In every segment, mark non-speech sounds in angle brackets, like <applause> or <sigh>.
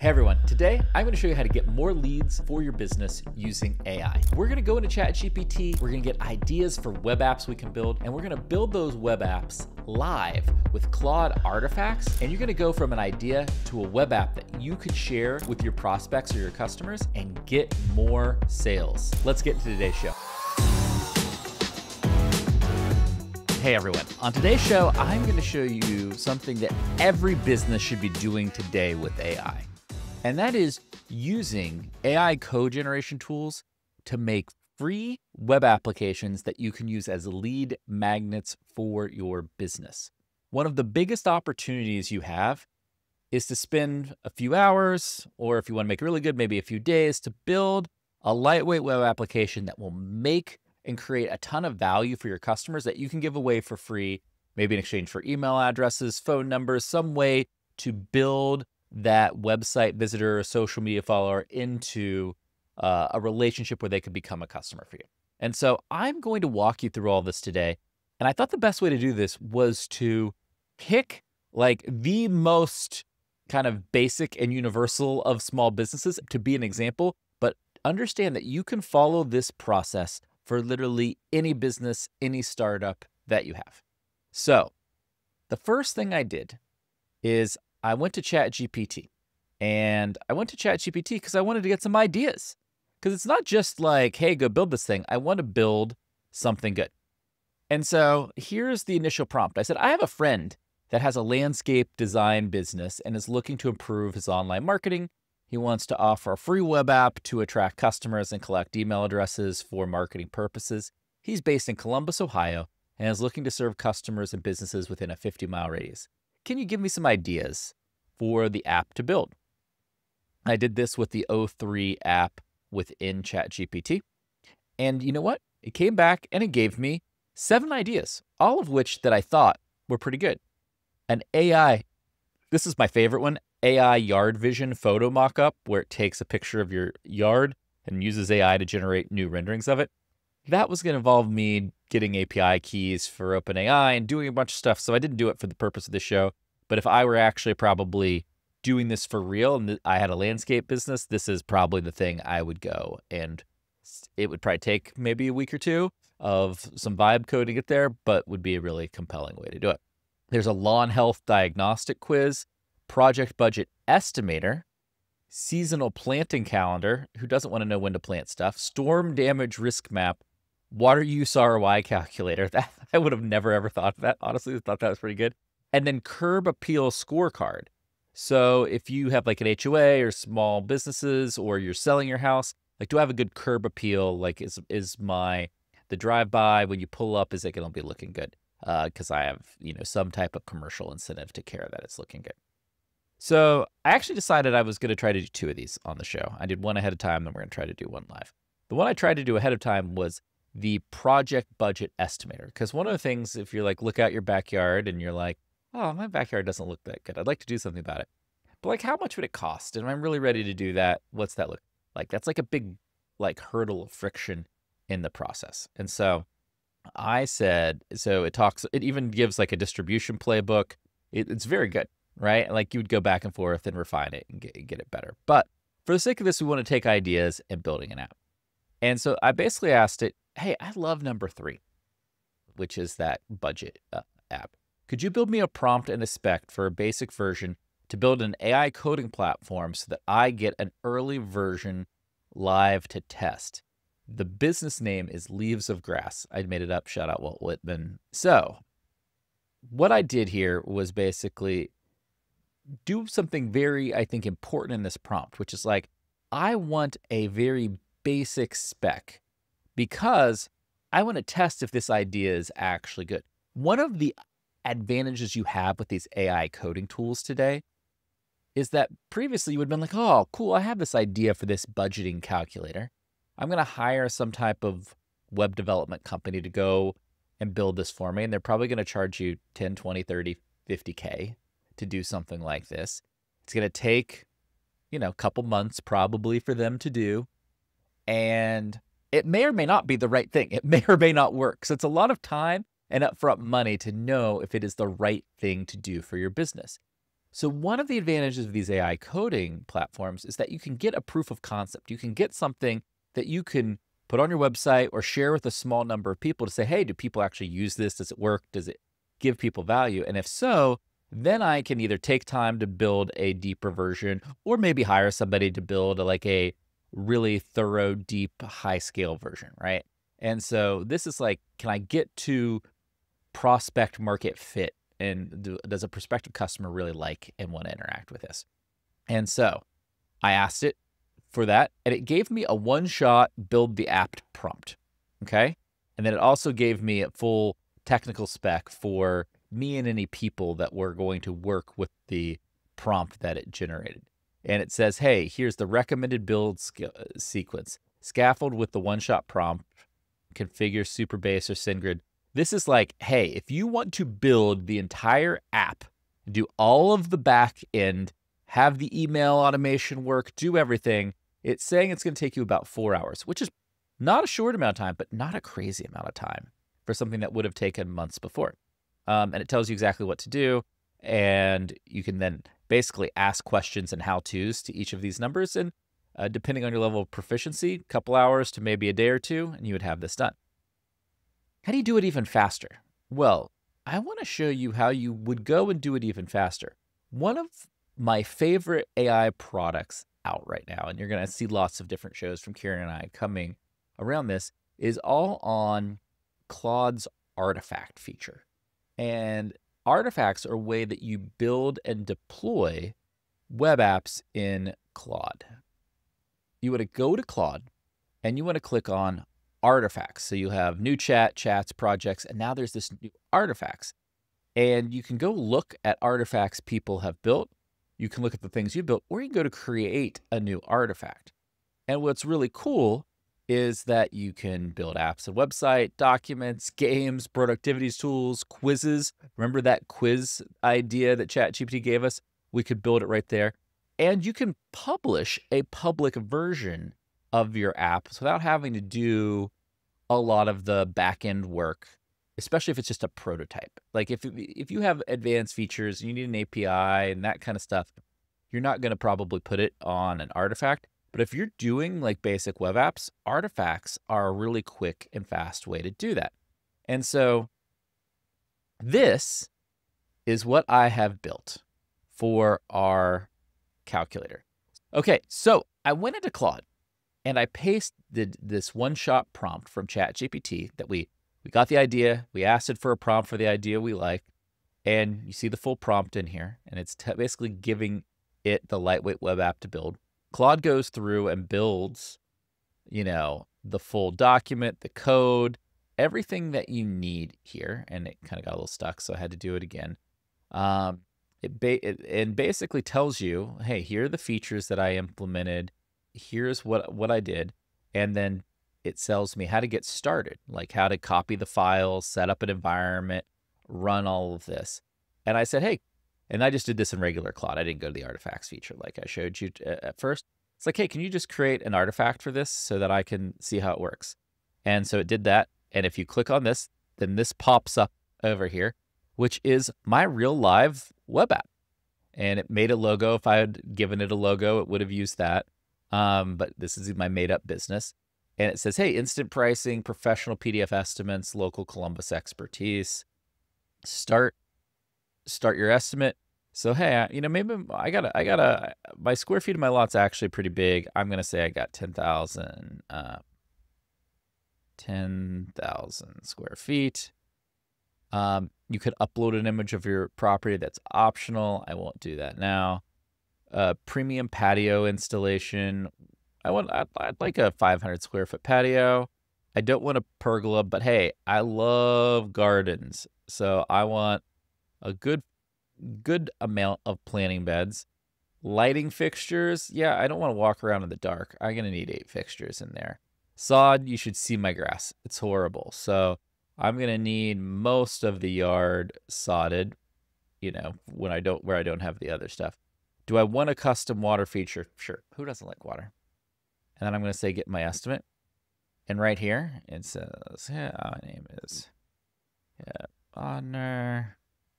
Hey everyone, today I'm going to show you how to get more leads for your business using AI. We're going to go into ChatGPT, we're going to get ideas for web apps we can build, and we're going to build those web apps live with Claude artifacts. And you're going to go from an idea to a web app that you could share with your prospects or your customers and get more sales. Let's get to today's show. Hey everyone, on today's show, I'm going to show you something that every business should be doing today with AI and that is using AI code generation tools to make free web applications that you can use as lead magnets for your business. One of the biggest opportunities you have is to spend a few hours, or if you want to make it really good, maybe a few days to build a lightweight web application that will make and create a ton of value for your customers that you can give away for free, maybe in exchange for email addresses, phone numbers, some way to build that website visitor or social media follower into uh, a relationship where they could become a customer for you. And so I'm going to walk you through all this today. And I thought the best way to do this was to pick like the most kind of basic and universal of small businesses to be an example, but understand that you can follow this process for literally any business, any startup that you have. So the first thing I did is I went to ChatGPT and I went to ChatGPT because I wanted to get some ideas. Because it's not just like, hey, go build this thing. I want to build something good. And so here's the initial prompt. I said, I have a friend that has a landscape design business and is looking to improve his online marketing. He wants to offer a free web app to attract customers and collect email addresses for marketing purposes. He's based in Columbus, Ohio, and is looking to serve customers and businesses within a 50 mile radius can you give me some ideas for the app to build? I did this with the O3 app within ChatGPT. And you know what? It came back and it gave me seven ideas, all of which that I thought were pretty good. An AI, this is my favorite one, AI yard vision photo mockup, where it takes a picture of your yard and uses AI to generate new renderings of it. That was going to involve me getting API keys for OpenAI and doing a bunch of stuff. So I didn't do it for the purpose of the show. But if I were actually probably doing this for real and I had a landscape business, this is probably the thing I would go. And it would probably take maybe a week or two of some vibe code to get there, but would be a really compelling way to do it. There's a lawn health diagnostic quiz, project budget estimator, seasonal planting calendar, who doesn't want to know when to plant stuff, storm damage risk map, water use ROI calculator. <laughs> That I would have never ever thought of that. Honestly, I thought that was pretty good. And then curb appeal scorecard. So if you have like an HOA or small businesses or you're selling your house, like do I have a good curb appeal? Like is is my the drive by when you pull up is it going to be looking good? Because uh, I have you know some type of commercial incentive to care that it's looking good. So I actually decided I was going to try to do two of these on the show. I did one ahead of time, then we're going to try to do one live. The one I tried to do ahead of time was the project budget estimator. Because one of the things, if you're like, look out your backyard and you're like, oh, my backyard doesn't look that good. I'd like to do something about it. But like, how much would it cost? And I'm really ready to do that. What's that look like? That's like a big, like, hurdle of friction in the process. And so I said, so it talks, it even gives like a distribution playbook. It, it's very good, right? Like you would go back and forth and refine it and get, get it better. But for the sake of this, we want to take ideas and building an app. And so I basically asked it, hey, I love number three, which is that budget uh, app. Could you build me a prompt and a spec for a basic version to build an AI coding platform so that I get an early version live to test? The business name is Leaves of Grass. I made it up. Shout out Walt Whitman. So, what I did here was basically do something very, I think, important in this prompt, which is like, I want a very basic spec because I want to test if this idea is actually good. One of the advantages you have with these AI coding tools today is that previously you would have been like, oh, cool, I have this idea for this budgeting calculator. I'm going to hire some type of web development company to go and build this for me. And they're probably going to charge you 10, 20, 30, 50K to do something like this. It's going to take, you know, a couple months probably for them to do. And it may or may not be the right thing. It <laughs> may or may not work. So it's a lot of time and upfront money to know if it is the right thing to do for your business. So, one of the advantages of these AI coding platforms is that you can get a proof of concept. You can get something that you can put on your website or share with a small number of people to say, hey, do people actually use this? Does it work? Does it give people value? And if so, then I can either take time to build a deeper version or maybe hire somebody to build a, like a really thorough, deep, high scale version, right? And so this is like, can I get to prospect market fit and do, does a prospective customer really like and want to interact with this? And so I asked it for that, and it gave me a one shot build the app prompt. Okay. And then it also gave me a full technical spec for me and any people that were going to work with the prompt that it generated. And it says, hey, here's the recommended build uh, sequence scaffold with the one shot prompt, configure Supabase or SendGrid this is like, hey, if you want to build the entire app, do all of the back end, have the email automation work, do everything, it's saying it's going to take you about four hours, which is not a short amount of time, but not a crazy amount of time for something that would have taken months before. Um, and it tells you exactly what to do. And you can then basically ask questions and how to's to each of these numbers. And uh, depending on your level of proficiency, a couple hours to maybe a day or two, and you would have this done. How do you do it even faster? Well, I want to show you how you would go and do it even faster. One of my favorite AI products out right now, and you're going to see lots of different shows from Kieran and I coming around this, is all on Claude's artifact feature. And artifacts are a way that you build and deploy web apps in Claude. You want to go to Claude and you want to click on artifacts. So you have new chat, chats, projects, and now there's this new artifacts. And you can go look at artifacts people have built. You can look at the things you built, or you can go to create a new artifact. And what's really cool is that you can build apps and website, documents, games, productivity tools, quizzes. Remember that quiz idea that ChatGPT gave us? We could build it right there. And you can publish a public version of your apps without having to do a lot of the back end work, especially if it's just a prototype. Like if if you have advanced features, you need an API and that kind of stuff, you're not going to probably put it on an artifact. But if you're doing like basic web apps, artifacts are a really quick and fast way to do that. And so this is what I have built for our calculator. Okay, so I went into Claude and I pasted this one-shot prompt from ChatGPT that we we got the idea, we asked it for a prompt for the idea we like, and you see the full prompt in here, and it's basically giving it the lightweight web app to build. Claude goes through and builds, you know, the full document, the code, everything that you need here, and it kind of got a little stuck, so I had to do it again. Um, it, ba- it and basically tells you, hey, here are the features that I implemented here's what what I did, and then it tells me how to get started, like how to copy the files, set up an environment, run all of this. And I said, hey, and I just did this in regular Claude. I didn't go to the artifacts feature like I showed you at first. It's like, hey, can you just create an artifact for this so that I can see how it works? And so it did that. And if you click on this, then this pops up over here, which is my real live web app. And it made a logo. If I had given it a logo, it would have used that. Um, but this is my made up business. And it says, hey, instant pricing, professional PDF estimates, local Columbus expertise. Start start your estimate. So hey, you know, maybe I got a, I got a my square feet of my lot's actually pretty big. I'm gonna say I got ten thousand uh, ten thousand square feet. Um, you could upload an image of your property. That's optional. I won't do that now a premium patio installation. I want I'd, I'd like a 500 square foot patio. I don't want a pergola, but hey, I love gardens, so I want a good good amount of planting beds. Lighting fixtures, yeah, I don't want to walk around in the dark. I'm gonna need eight fixtures in there. Sod, you should see my grass. It's horrible. So I'm gonna need most of the yard sodded, you know, when I don't where I don't have the other stuff. Do I want a custom water feature? Sure. Who doesn't like water? And then I'm going to say get my estimate. And right here, it says, yeah, my name is yeah, Honor.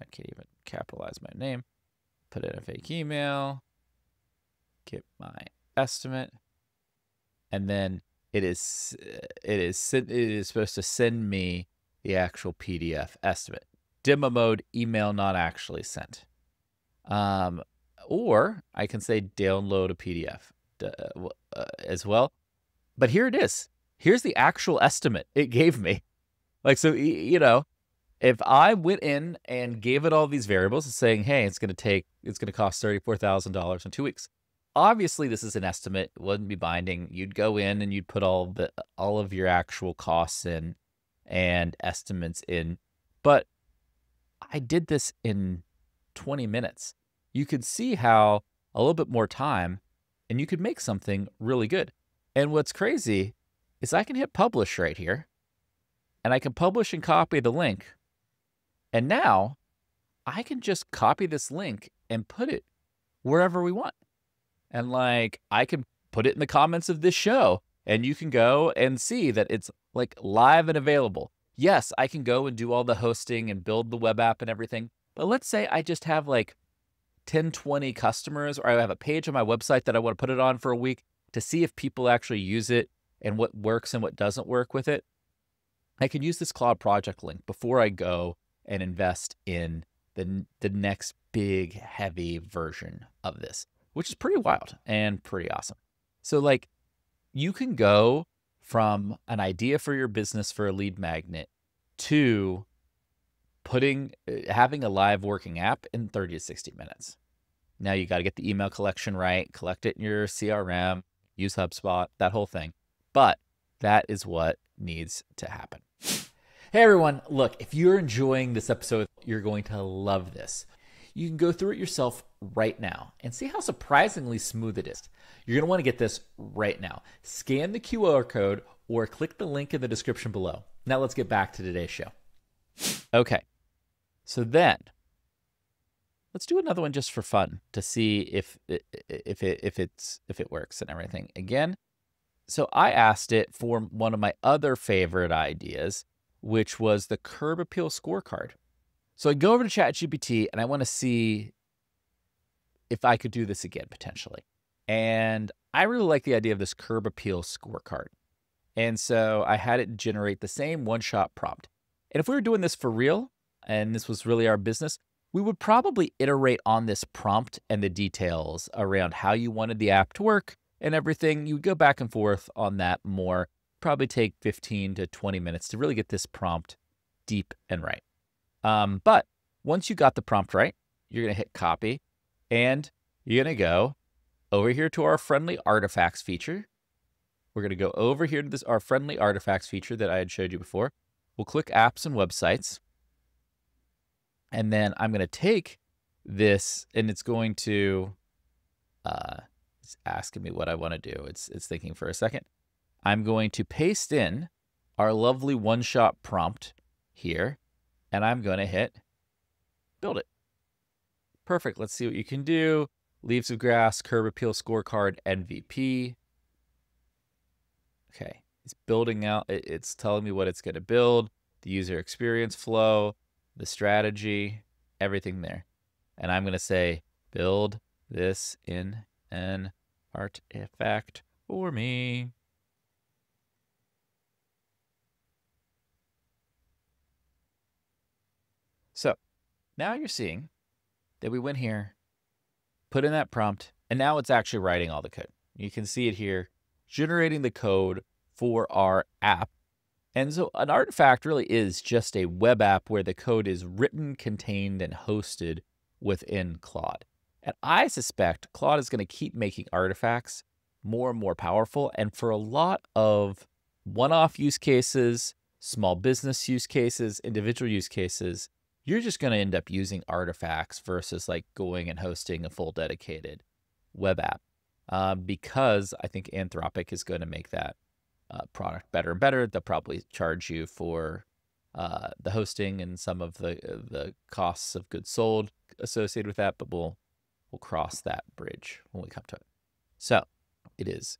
I can't even capitalize my name. put in a fake email, get my estimate, and then it is it is it is supposed to send me the actual PDF estimate. Demo mode, email not actually sent. Um, or I can say download a PDF uh, uh, as well. But here it is. Here's the actual estimate it gave me. Like, so, you know, if I went in and gave it all these variables saying, hey, it's going to take, it's going to cost $34,000 in two weeks. Obviously, this is an estimate. It wouldn't be binding. You'd go in and you'd put all the, all of your actual costs in and estimates in. But I did this in 20 minutes. You could see how a little bit more time and you could make something really good. And what's crazy is I can hit publish right here and I can publish and copy the link. And now I can just copy this link and put it wherever we want. And like I can put it in the comments of this show and you can go and see that it's like live and available. Yes, I can go and do all the hosting and build the web app and everything. But let's say I just have like 10, 20 customers, or I have a page on my website that I want to put it on for a week to see if people actually use it and what works and what doesn't work with it. I can use this Claude project link before I go and invest in the, the next big, heavy version of this, which is pretty wild and pretty awesome. So, like, you can go from an idea for your business for a lead magnet to putting uh, having a live working app in 30 to 60 minutes. Now you got to get the email collection right, collect it in your CRM, use HubSpot, that whole thing. But that is what needs to happen. Hey everyone, look, if you're enjoying this episode, you're going to love this. You can go through it yourself right now and see how surprisingly smooth it is. You're going to want to get this right now. Scan the QR code or click the link in the description below. Now let's get back to today's show. Okay. So then let's do another one just for fun to see if if it if it's if it works and everything. Again, so I asked it for one of my other favorite ideas, which was the curb appeal scorecard. So I go over to ChatGPT and I want to see if I could do this again potentially. And I really like the idea of this curb appeal scorecard. And so I had it generate the same one shot prompt. And if we were doing this for real, and this was really our business, we would probably iterate on this prompt and the details around how you wanted the app to work and everything. You would go back and forth on that more. Probably take 15 to 20 minutes to really get this prompt deep and right. Um, but once you got the prompt right, you're going to hit copy and you're going to go over here to our friendly artifacts feature. We're going to go over here to this our friendly artifacts feature that I had showed you before. We'll click apps and websites. And then I'm going to take this and it's going to, uh, it's asking me what I want to do. It's, it's thinking for a second. I'm going to paste in our lovely one-shot prompt here, and I'm going to hit build it. Perfect. Let's see what you can do. Leaves of Grass, Curb Appeal Scorecard, MVP. Okay, it's building out. It's telling me what it's going to build, the user experience flow, the strategy, everything there. And I'm going to say, build this in an artifact for me. So now you're seeing that we went here, put in that prompt, and now it's actually writing all the code. You can see it here, generating the code for our app and so an artifact really is just a web app where the code is written, contained, and hosted within Claude. And I suspect Claude is going to keep making artifacts more and more powerful. And for a lot of one off use cases, small business use cases, individual use cases, you're just going to end up using artifacts versus like going and hosting a full dedicated web app. Um, because I think Anthropic is going to make that uh, product better and better. They'll probably charge you for uh, the hosting and some of the the costs of goods sold associated with that, but we'll we'll cross that bridge when we come to it. So it is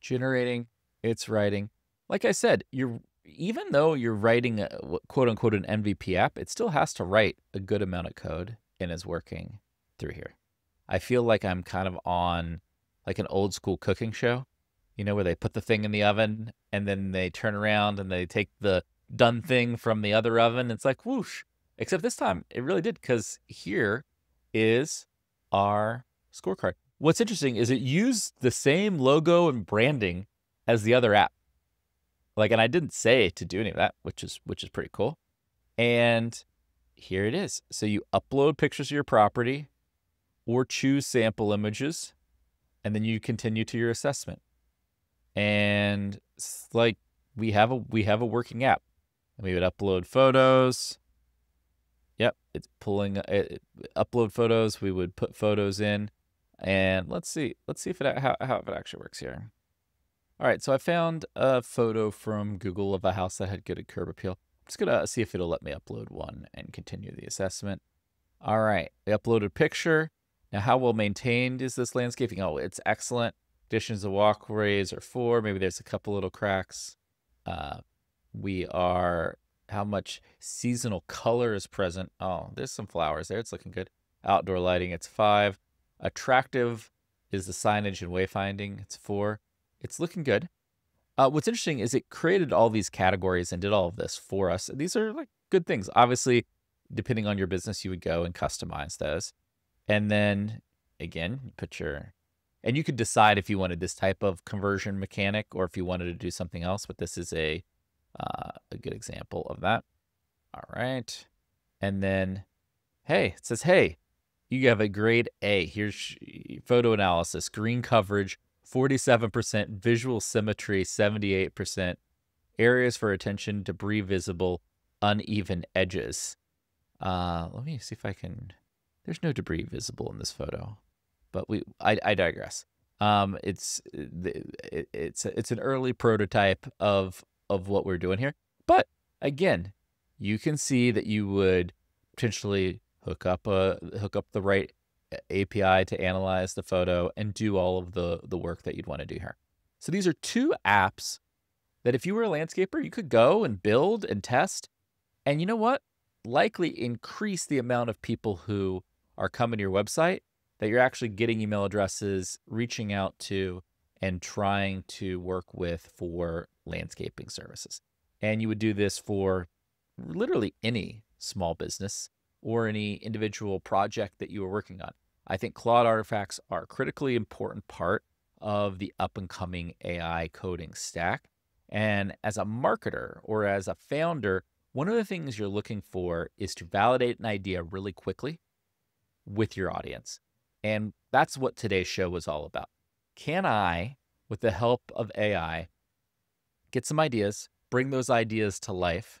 generating, it's writing. Like I said, you're even though you're writing a quote unquote an MVP app, it still has to write a good amount of code and is working through here. I feel like I'm kind of on like an old school cooking show, you know, where they put the thing in the oven and then they turn around and they take the done thing from the other oven. It's like whoosh. Except this time it really did because here is our scorecard. What's interesting is it used the same logo and branding as the other app. Like, and I didn't say to do any of that, which is which is pretty cool. And here it is. So you upload pictures of your property or choose sample images, and then you continue to your assessment. And like we have a we have a working app. And we would upload photos. Yep, it's pulling uh, it, upload photos. We would put photos in, and let's see let's see if it how, how it actually works here. All right, so I found a photo from Google of a house that had good curb appeal. I'm just gonna see if it'll let me upload one and continue the assessment. All right, I uploaded picture. Now, how well maintained is this landscaping? Oh, it's excellent. Conditions of walkways are four. Maybe there's a couple little cracks. Uh, we are how much seasonal color is present. Oh, there's some flowers there. It's looking good. Outdoor lighting, it's five. Attractive is the signage and wayfinding. It's four it's looking good. Uh, what's interesting is it created all these categories and did all of this for us. These are like good things. Obviously, depending on your business, you would go and customize those. And then again, put your, and you could decide if you wanted this type of conversion mechanic or if you wanted to do something else. But this is a uh, a good example of that. All right, and then hey, it says hey, you have a grade A. Here's photo analysis, green coverage, 47%, visual symmetry 78%, areas for attention, debris visible, uneven edges. Uh, let me see if I can. There's no debris visible in this photo, but we I, I digress. Um, it's it, it's it's an early prototype of of what we're doing here, but again, you can see that you would potentially hook up a hook up the right API to analyze the photo and do all of the, the work that you'd want to do here. So these are two apps that if you were a landscaper, you could go and build and test. And you know what? Likely increase the amount of people who are coming to your website that you're actually getting email addresses, reaching out to, and trying to work with for landscaping services. And you would do this for literally any small business or any individual project that you are working on. I think Claude artifacts are a critically important part of the up and coming AI coding stack. And as a marketer or as a founder, one of the things you're looking for is to validate an idea really quickly with your audience. And that's what today's show was all about. Can I, with the help of AI, get some ideas, bring those ideas to life,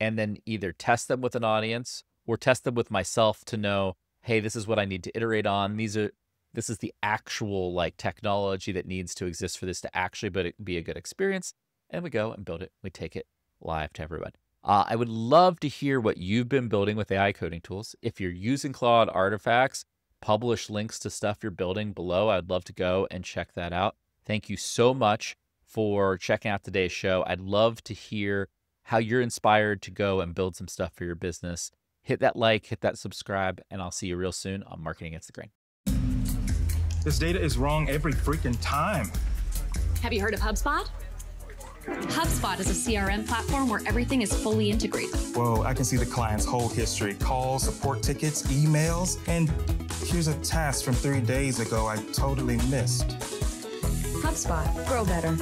and then either test them with an audience or test them with myself to know, hey, this is what I need to iterate on. These are this is the actual like technology that needs to exist for this to actually but be a good experience. And we go and build it. We take it live to everyone. Uh, I would love to hear what you've been building with AI coding tools. If you're using Claude artifacts, publish links to stuff you're building below. I'd love to go and check that out. Thank you so much for checking out today's show. I'd love to hear how you're inspired to go and build some stuff for your business. Hit that like, hit that subscribe, and I'll see you real soon on Marketing Against the Grain. This data is wrong every freaking time. Have you heard of HubSpot? HubSpot is a CRM platform where everything is fully integrated. Whoa, I can see the client's whole history calls, support tickets, emails, and here's a task from three days ago I totally missed. HubSpot, grow better.